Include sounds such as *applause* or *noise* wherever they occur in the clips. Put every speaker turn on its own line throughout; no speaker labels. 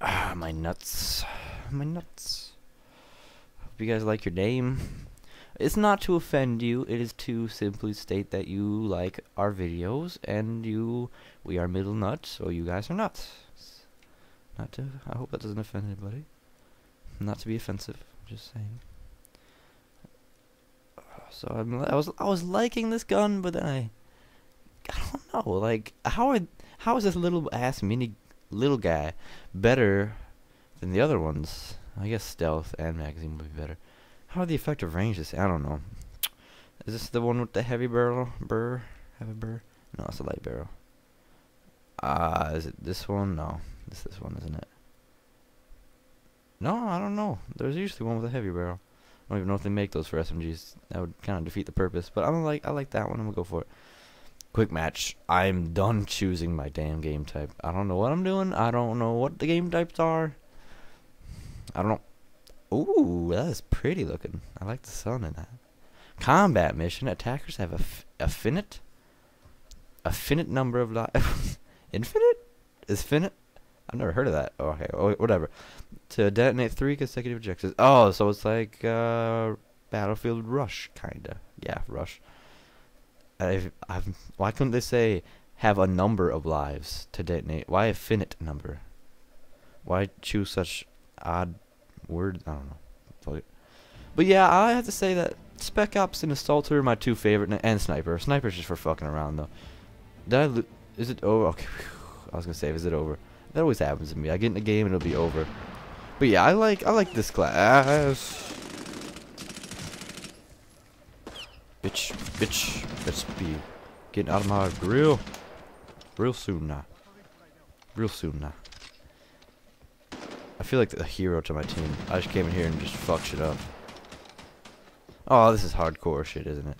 Ah, my nuts. My nuts. Hope you guys like your name. It's not to offend you, it is to simply state that you like our videos and you we are middle nuts, so you guys are nuts. Not to I hope that doesn't offend anybody. Not to be offensive, I'm just saying. So I'm, I was I was liking this gun, but then I I don't know, like how are how is this little ass mini little guy better than the other ones? I guess stealth and magazine would be better. How are the effective ranges? I don't know. Is this the one with the heavy barrel? Burr? Heavy burr? No, it's a light barrel. Ah, uh, is it this one? No, this this one, isn't it? No, I don't know. There's usually one with a heavy barrel. I don't even know if they make those for SMGs. That would kind of defeat the purpose. But I'm like, I like that one. I'm gonna go for it. Quick match. I'm done choosing my damn game type. I don't know what I'm doing. I don't know what the game types are. I don't know. Ooh, that is pretty looking. I like the sun in that. Combat mission. Attackers have a, a finite, a finite number of lives. *laughs* Infinite? Is finite? I've never heard of that. Okay, whatever. To detonate three consecutive objectives. Oh, so it's like uh, Battlefield Rush, kinda. Yeah, Rush. I've, I've, why couldn't they say have a number of lives to detonate? Why a finite number? Why choose such odd word? I don't know. But yeah, I have to say that Spec Ops and Assaulter are my two favorite, and Sniper. Sniper's just for fucking around though. Did I? Lo is it over? Okay, *laughs* I was gonna say, is it over? That always happens to me. I get in the game and it'll be over. But yeah, I like I like this class. Bitch, bitch, let's be getting out of my grill real soon now. Real soon now. I feel like the hero to my team. I just came in here and just fucked shit up. Oh, this is hardcore shit, isn't it?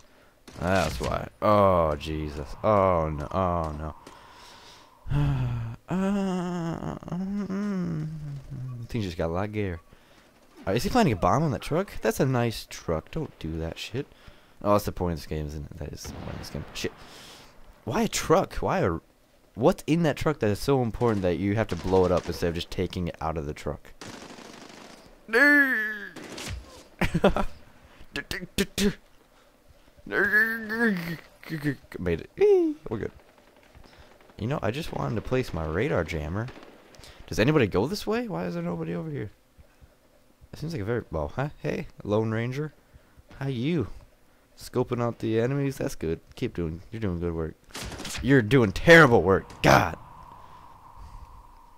That's why. Oh, Jesus. Oh, no. Oh, no. *sighs* uh, things just got a lot of gear. Right, is he planting a bomb on that truck? That's a nice truck. Don't do that shit. Oh, that's the point of this game, isn't it? That is the point of this game. Shit. Why a truck? Why a... What's in that truck that is so important that you have to blow it up instead of just taking it out of the truck? *laughs* Made it. We're good. You know, I just wanted to place my radar jammer. Does anybody go this way? Why is there nobody over here? It seems like a very... Well, huh? Hey, Lone Ranger. How you? Scoping out the enemies? That's good. Keep doing... You're doing good work. You're doing terrible work. God.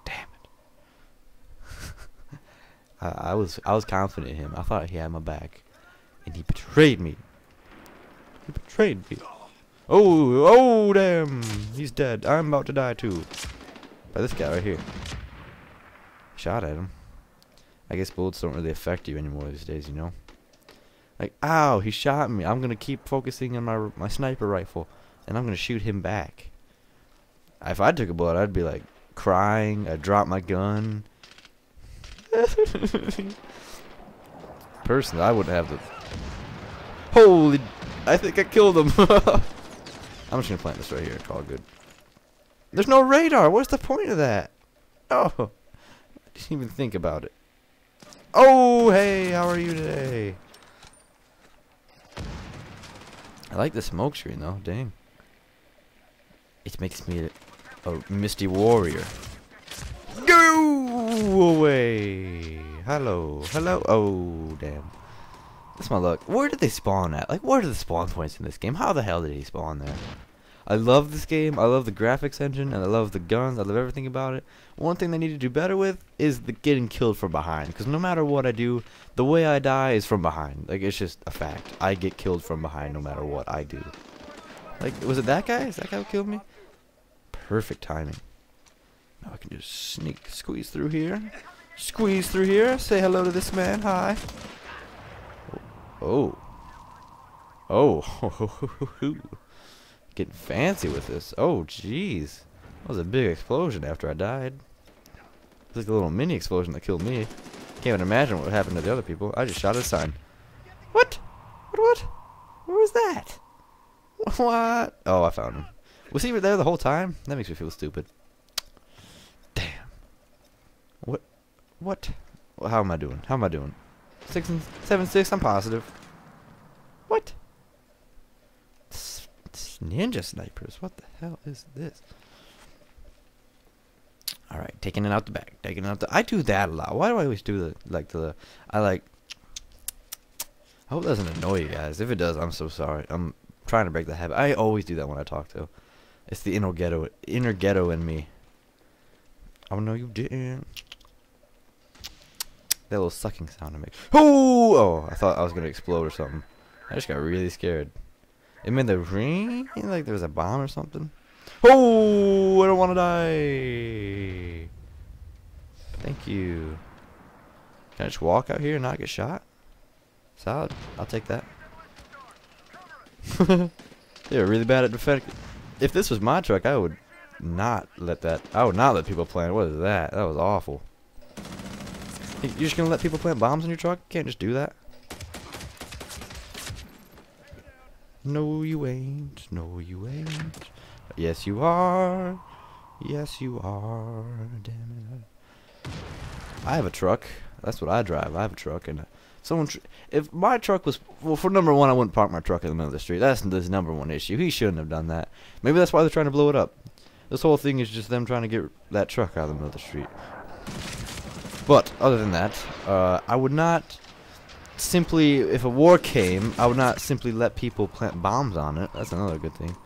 Damn it. *laughs* I, I was I was confident in him. I thought he had my back. And he betrayed me. He betrayed me. Oh, oh, damn. He's dead. I'm about to die, too. By this guy right here. Shot at him. I guess bullets don't really affect you anymore these days, you know? Like, ow, he shot me. I'm going to keep focusing on my, my sniper rifle. And I'm going to shoot him back. If I took a bullet, I'd be, like, crying. I'd drop my gun. *laughs* Personally, I wouldn't have the... Holy... I think I killed him. *laughs* I'm just gonna plant this right here. It's all good. There's no radar. What's the point of that? Oh, *laughs* I didn't even think about it. Oh, hey, how are you today? I like the smoke screen though. Dang. It makes me a, a misty warrior. Go away. Hello. Hello. Oh, damn. That's my luck. Where did they spawn at? Like, where are the spawn points in this game? How the hell did he spawn there? I love this game. I love the graphics engine, and I love the guns. I love everything about it. One thing they need to do better with is the getting killed from behind. Because no matter what I do, the way I die is from behind. Like, it's just a fact. I get killed from behind no matter what I do. Like, was it that guy? Is that guy who killed me? Perfect timing. Now I can just sneak, squeeze through here. Squeeze through here. Say hello to this man. Hi. Oh. Oh. *laughs* Getting fancy with this. Oh, jeez. That was a big explosion after I died. It was like a little mini explosion that killed me. Can't even imagine what happened to the other people. I just shot a sign. What? What? What? Where was that? *laughs* What? Oh, I found him. Was he there the whole time? That makes me feel stupid. Damn. What? What? How am I doing? How am I doing? Six and seven six. I'm positive. What? Ninja snipers. What the hell is this? All right, taking it out the back. Taking it out the. I do that a lot. Why do I always do the like the? I like. I hope it doesn't annoy you guys. If it does, I'm so sorry. I'm trying to break the habit. I always do that when I talk to. It's the inner ghetto, inner ghetto in me. Oh no, you didn't. That little sucking sound I make. Oh, oh! I thought I was gonna explode or something. I just got really scared. It made the ring like there was a bomb or something. Oh! I don't want to die. Thank you. Can I just walk out here and not get shot? Solid. I'll take that. *laughs* they were really bad at defending. If this was my truck, I would not let that. I would not let people plant. What is that? That was awful. You're just gonna let people plant bombs in your truck? Can't just do that. No, you ain't. No, you ain't. Yes, you are. Yes, you are. Damn it. I have a truck. That's what I drive. I have a truck, and uh, someone. Tr if my truck was well, for number one, I wouldn't park my truck in the middle of the street. That's the number one issue. He shouldn't have done that. Maybe that's why they're trying to blow it up. This whole thing is just them trying to get that truck out of the middle of the street. But other than that, uh, I would not simply, if a war came, I would not simply let people plant bombs on it. That's another good thing.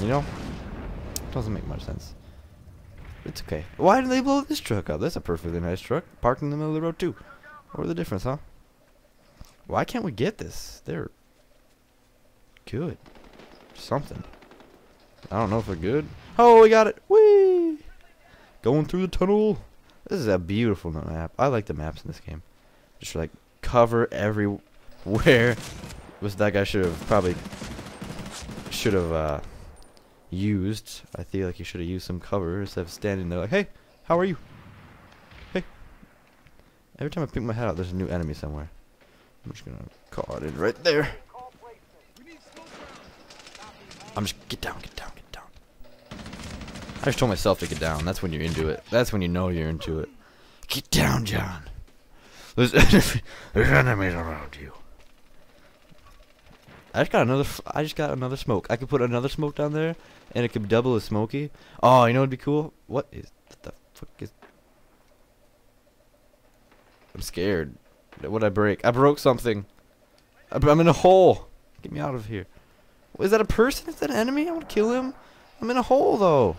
You know, doesn't make much sense. It's okay. Why did they blow this truck up? That's a perfectly nice truck, parked in the middle of the road too. What the difference, huh? Why can't we get this? They're good. Something. I don't know if they're good. Oh, we got it. Whee! Going through the tunnel. This is a beautiful map. I like the maps in this game. Just like cover everywhere. *laughs* Was that guy should have probably should have uh, used. I feel like he should have used some cover instead of standing there like, hey, how are you? Hey. Every time I pick my head out, there's a new enemy somewhere. I'm just gonna call it in right there. I'm just get down, get down, get down. I just told myself to get down. That's when you're into it. That's when you know you're into it. Get down, John. There's, *laughs* there's enemies around you. I just got another. I just got another smoke. I could put another smoke down there, and it could double as smoky. Oh, you know what'd be cool? What is what the fuck is? I'm scared. What'd I break? I broke something. I'm in a hole. Get me out of here. Is that a person? Is that an enemy? I want to kill him. I'm in a hole though.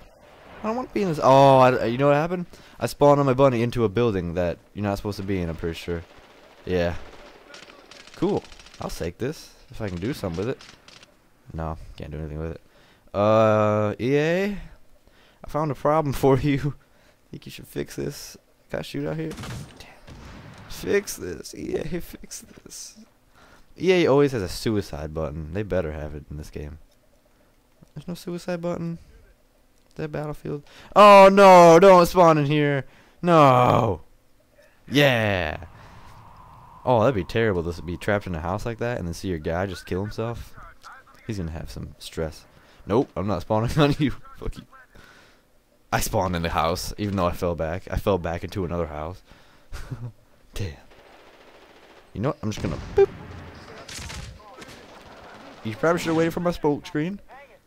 I don't want to be in this. Oh, I, you know what happened? I spawned on my bunny into a building that you're not supposed to be in. I'm pretty sure. Yeah. Cool. I'll take this if I can do something with it. No, can't do anything with it. Uh, EA, I found a problem *laughs* for you. Think you should fix this? Can I shoot out here? Fix this, EA. Fix this. EA always has a suicide button. They better have it in this game. There's no suicide button. That battlefield. Oh no! Don't spawn in here. No. Yeah. Oh, that'd be terrible to be trapped in a house like that and then see your guy just kill himself. He's gonna have some stress. Nope, I'm not spawning *laughs* on you. Fuck you. I spawned in the house, even though I fell back. I fell back into another house. *laughs* Damn. You know what? I'm just gonna boop. You probably should have waited for my smoke screen.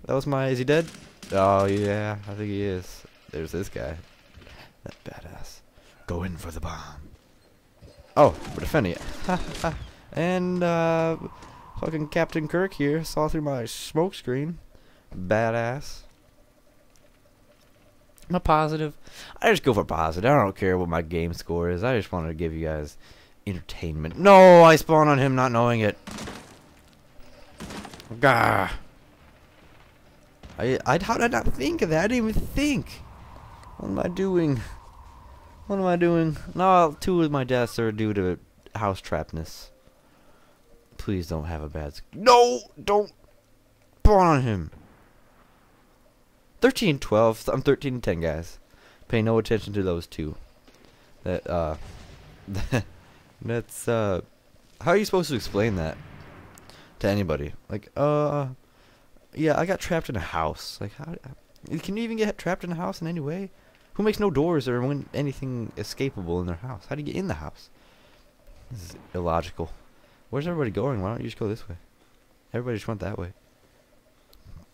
That was my. Is he dead? Oh yeah, I think he is. There's this guy. That badass. Go in for the bomb. Oh, we're defending it. and uh, fucking Captain Kirk here saw through my smoke screen. Badass. I'm a positive. I just go for positive. I don't care what my game score is. I just wanted to give you guys entertainment. No, I spawned on him not knowing it. Gah. I, I, how did I not think of that? I didn't even think. What am I doing? What am I doing? No, two of my deaths are due to house trapness. Please don't have a bad... No! Don't spawn on him. 13 12. I'm 13 10, guys. Pay no attention to those two. That, uh... *laughs* that's, uh... How are you supposed to explain that to anybody? Like, uh... Yeah, I got trapped in a house. Like, how... Can you even get trapped in a house in any way? Who makes no doors or anything escapable in their house? How do you get in the house? This is illogical. Where's everybody going? Why don't you just go this way? Everybody just went that way.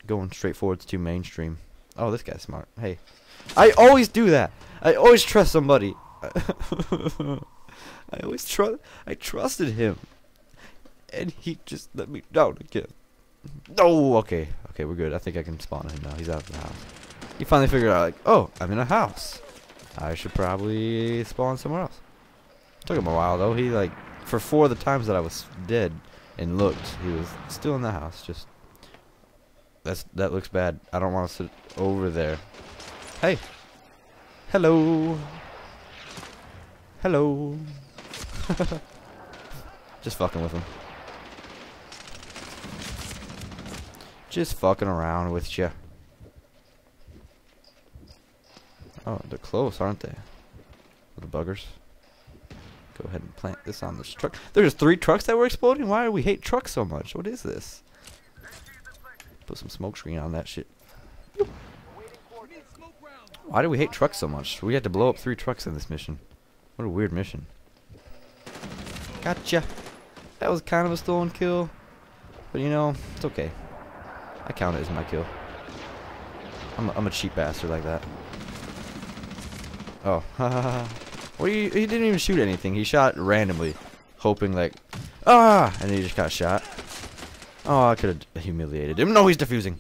Going straight forward's to mainstream. Oh, this guy's smart. Hey. I always do that. I always trust somebody. *laughs* I always trust. I trusted him. And he just let me down again. Oh, okay. Okay, we're good. I think I can spawn him now. He's out of the house. He finally figured out, like, oh, I'm in a house. I should probably spawn somewhere else. Took him a while, though. He, like, for four of the times that I was dead and looked, he was still in the house. Just, that's that looks bad. I don't want to sit over there. Hey. Hello. Hello. *laughs* Just fucking with him. Just fucking around with you. Oh, they're close, aren't they? Little buggers. Go ahead and plant this on this truck. There's three trucks that were exploding? Why do we hate trucks so much? What is this? Put some smoke screen on that shit. Why do we hate trucks so much? We had to blow up three trucks in this mission. What a weird mission. Gotcha. That was kind of a stolen kill. But you know, it's okay. I count it as my kill. I'm a, I'm a cheap bastard like that. Oh, *laughs* well, he, he didn't even shoot anything. He shot randomly, hoping like, ah, and he just got shot. Oh, I could have humiliated him. No, he's defusing.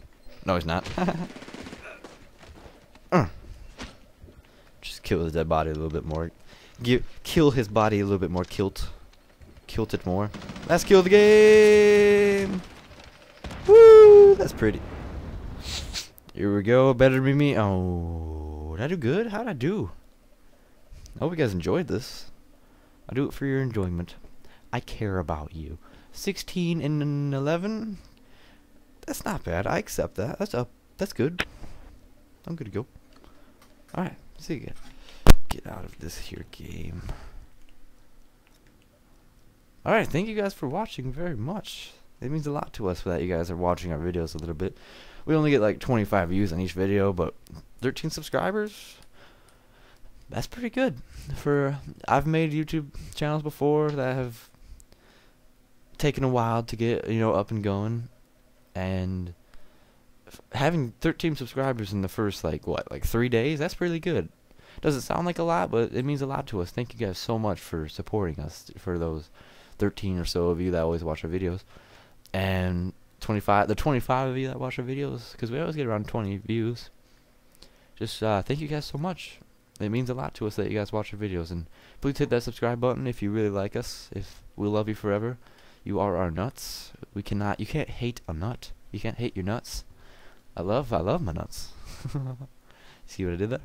No, he's not. *laughs* uh. Just kill his dead body a little bit more. Give, kill his body a little bit more. Kilt. Kilt it more. Let's kill the game. Woo! That's pretty. Here we go. Better be me. Oh, did I do good? How did I do? I hope you guys enjoyed this. I do it for your enjoyment. I care about you. 16 and 11? That's not bad. I accept that. That's up. That's good. I'm good to go. Alright. See you again. Get out of this here game. Alright. Thank you guys for watching very much. It means a lot to us that you guys are watching our videos a little bit. We only get like 25 views on each video, but 13 subscribers? That's pretty good. For I've made YouTube channels before that have taken a while to get, you know, up and going. And having 13 subscribers in the first like what, like 3 days, that's really good. Doesn't sound like a lot, but it means a lot to us. Thank you guys so much for supporting us for those 13 or so of you that always watch our videos and 25 the 25 of you that watch our videos because we always get around 20 views. Just uh, thank you guys so much. It means a lot to us that you guys watch our videos and please hit that subscribe button if you really like us if we love you forever. You are our nuts. We cannot you can't hate a nut. You can't hate your nuts. I love I love my nuts. *laughs* See what I did there?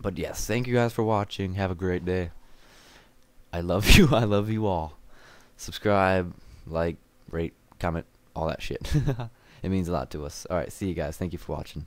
But yes thank you guys for watching. Have a great day. I love *laughs* you. I love you all. Subscribe like rate, comment, all that shit. *laughs* it means a lot to us. Alright, see you guys. Thank you for watching.